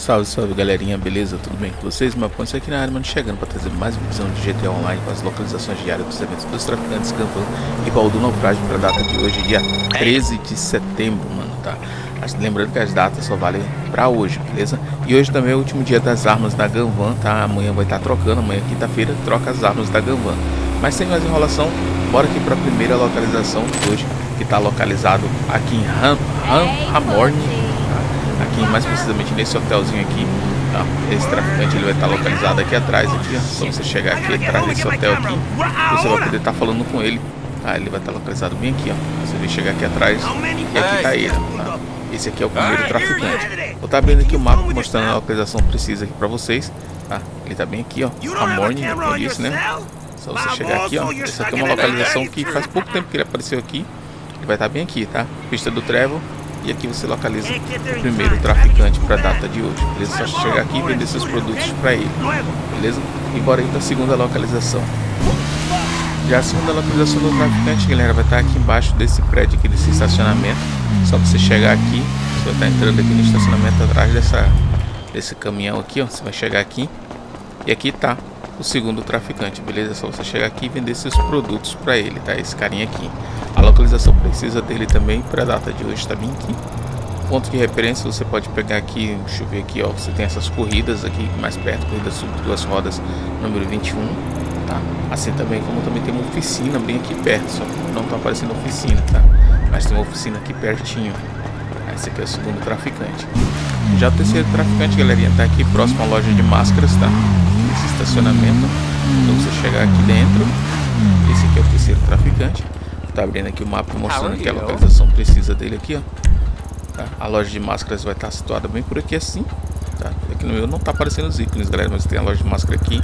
Salve, salve galerinha, beleza? Tudo bem com vocês? Meu ponto aqui na área, mano, chegando para trazer mais uma visão de GTA Online com as localizações diárias dos eventos dos traficantes, Gavan e baú do naufrágio para data de hoje, dia 13 de setembro, mano, tá? Lembrando que as datas só valem para hoje, beleza? E hoje também é o último dia das armas da Ganvan, tá? Amanhã vai estar tá trocando, amanhã quinta-feira troca as armas da Ganvan. Mas sem mais enrolação, bora aqui para a primeira localização de hoje, que está localizado aqui em Ham, Ham, Hamorn, aqui, mais precisamente nesse hotelzinho aqui. Tá? Esse traficante ele vai estar localizado aqui atrás, aqui, ó. Só você chegar aqui atrás desse hotel aqui, você vai poder estar falando com ele. Tá? Ele vai estar localizado bem aqui, ó. Você vem chegar aqui atrás e aqui tá ele, tá? Esse aqui é o primeiro traficante. Vou estar abrindo aqui o mapa mostrando a localização precisa aqui para vocês. Tá? Ele tá bem aqui, ó. A Morning, por isso, né? Só você chegar aqui, ó. Essa aqui é uma localização que faz pouco tempo que ele apareceu aqui. Ele vai estar bem aqui, tá? Pista do Trevor. E aqui você localiza o primeiro traficante para a data de hoje, beleza? Só chegar aqui e vender seus produtos para ele, beleza? E bora ir para a segunda localização. Já a segunda localização do traficante, galera, vai estar aqui embaixo desse prédio aqui, desse estacionamento. Só você chegar aqui, você vai estar entrando aqui no estacionamento atrás dessa, desse caminhão aqui, ó. Você vai chegar aqui e aqui tá o segundo traficante, beleza? É só você chegar aqui e vender seus produtos para ele, tá? Esse carinha aqui. A localização precisa dele também para a data de hoje, está bem aqui. Ponto de referência você pode pegar aqui, deixa eu ver aqui, ó, você tem essas corridas aqui mais perto, corridas sobre duas rodas, número 21, tá? Assim também como também tem uma oficina bem aqui perto, só não tá aparecendo oficina, tá? Mas tem uma oficina aqui pertinho. Esse aqui é o segundo traficante. Já o terceiro traficante, galerinha, tá aqui próximo à loja de máscaras, tá? Esse estacionamento. Então você chegar aqui dentro, esse aqui é o terceiro traficante. Tá abrindo aqui o mapa mostrando que a localização precisa dele aqui, ó. Tá? A loja de máscaras vai estar situada bem por aqui assim. Tá? Aqui no meu não tá aparecendo os ícones, galera, mas tem a loja de máscara aqui.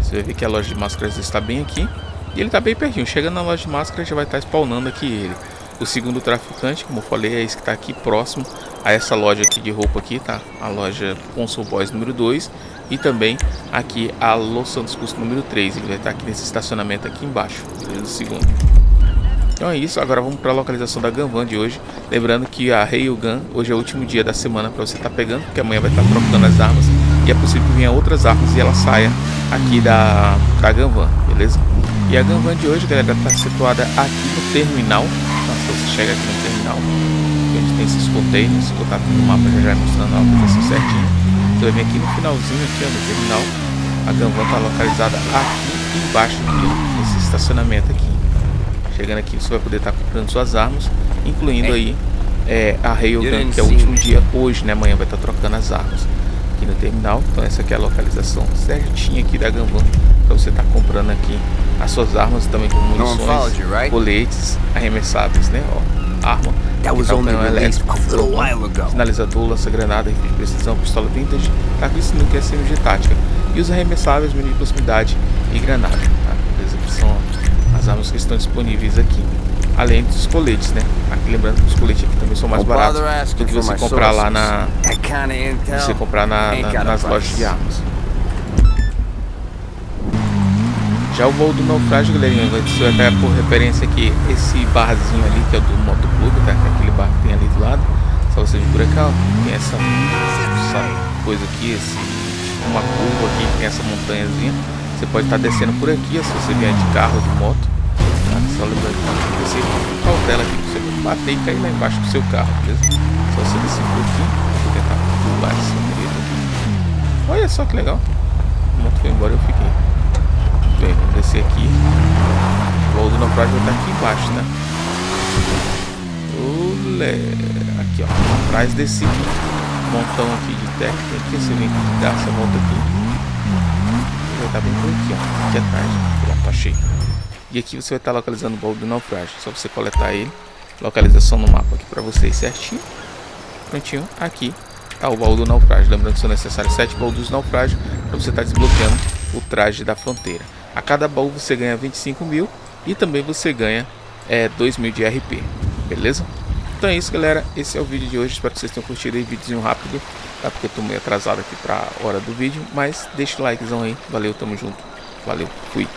Você vai ver que a loja de máscaras está bem aqui. E ele tá bem pertinho. Chegando na loja de máscaras já vai estar spawnando aqui ele. O segundo traficante, como eu falei, é esse que está aqui próximo a essa loja aqui de roupa aqui, tá? A loja Consul Boys número 2 e também aqui a Los Santos Custo número 3. Ele vai estar aqui nesse estacionamento aqui embaixo, beleza? O segundo. Então é isso, agora vamos para a localização da Gunvan de hoje. Lembrando que a Gun hoje é o último dia da semana para você estar tá pegando, porque amanhã vai estar tá trocando as armas e é possível que venha outras armas e ela saia aqui da, da Gunvan, beleza? E a Gunvan de hoje, galera, está situada aqui no terminal. Você chega aqui no terminal, a gente tem esses containers, vou estar no mapa já já mostrando a localização certinho. Você vai vir aqui no finalzinho aqui, ó, no terminal. A Gunvan está localizada aqui embaixo aqui, nesse estacionamento aqui. Chegando aqui você vai poder estar tá comprando suas armas, incluindo aí é, a Railgun, que é o último dia hoje, né? Amanhã vai estar tá trocando as armas aqui no terminal. Então essa aqui é a localização certinha aqui da Ganvan para você estar tá comprando aqui as suas armas também com munições, coletes arremessáveis, né? Ó, arma, canhão elétrico, sinalizador, lança-granada, rifle de precisão, pistola vintage, tá com isso no que é tática e os arremessáveis, mini de proximidade e granada, tá? Beleza? Que são as armas que estão disponíveis aqui. Além dos coletes, né? Aqui lembrando que os coletes aqui também são mais baratos do que você comprar lá na. Você comprar na, na, nas lojas de armas. Já o voo do naufrágio, galerinha, você vai pegar por referência aqui esse barzinho ali, que é o do motoclube, tá? Que é aquele bar que tem ali do lado. Só você por aqui, ó. Tem essa, essa coisa aqui, esse, uma curva aqui, tem essa montanhazinha. Você pode estar descendo por aqui, ó, se você vier de carro ou de moto. Tá? Só lembrando que você cautela aqui pra você bater e cair lá embaixo do seu carro, beleza? Só você descer um pouquinho, vou tentar pular essa mureta aqui. Olha só que legal. A moto foi embora eu fiquei. Bem, vamos descer aqui. O voo do naufrágio vai estar aqui embaixo, né? Olé. Aqui, ó. Atrás desse montão aqui de técnica. Aqui você vem dar essa volta aqui vai estar bem por aqui, ó. Aqui atrás. Pronto, achei. E aqui você vai estar localizando o baú do naufrágio. Só você coletar ele. Localização no mapa aqui para vocês certinho. Prontinho. Aqui tá o baú do naufrágio. Lembrando que são necessários 7 baús do naufrágio para você estar desbloqueando o traje da fronteira. A cada baú você ganha 25 mil e também você ganha é, 2 mil de RP. Beleza? Então é isso, galera. Esse é o vídeo de hoje. Espero que vocês tenham curtido aí. Vídeozinho rápido, tá? Porque eu tô meio atrasado aqui pra hora do vídeo. Mas deixa o likezão aí. Valeu, tamo junto. Valeu, fui.